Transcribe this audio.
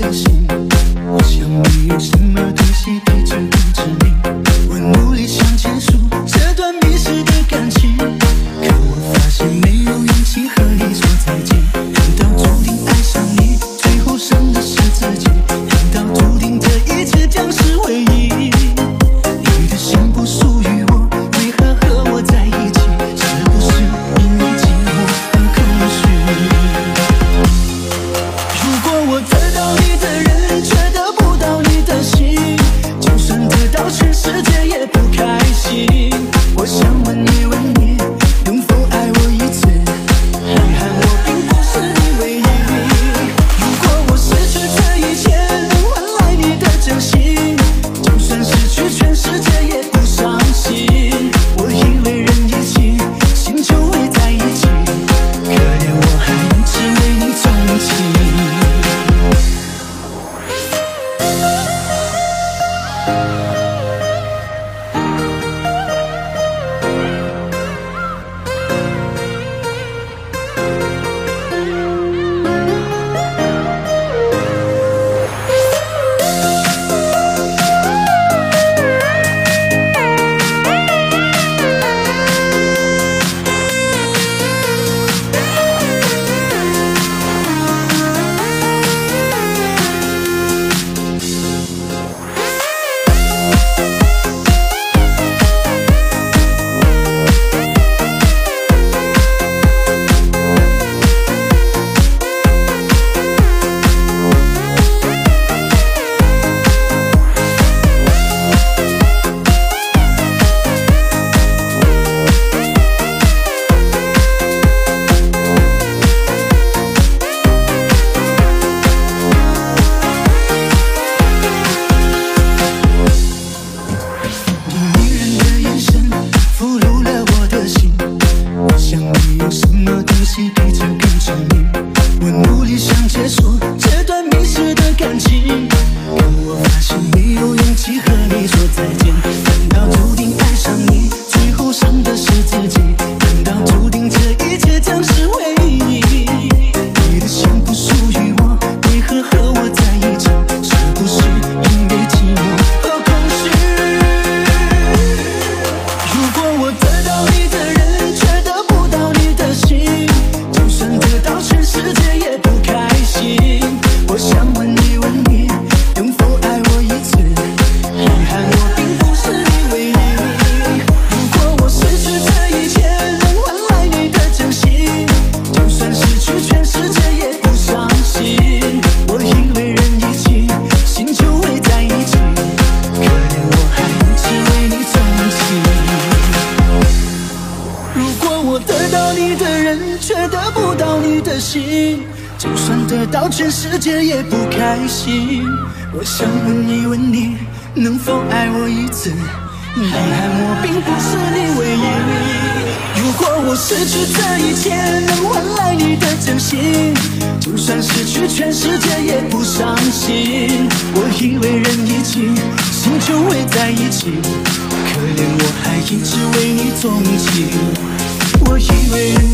的心。我想没有什么东西比这更致命是彼此却得不到你的心。就算得到全世界也不开心。我想问一问你，能否爱我一次？遗憾我并不是你唯一。如果我失去这一切，能换来你的真心，就算失去全世界也不伤心。我以为人一起，心就会在一起，可怜我还一直为你钟情。我以为人。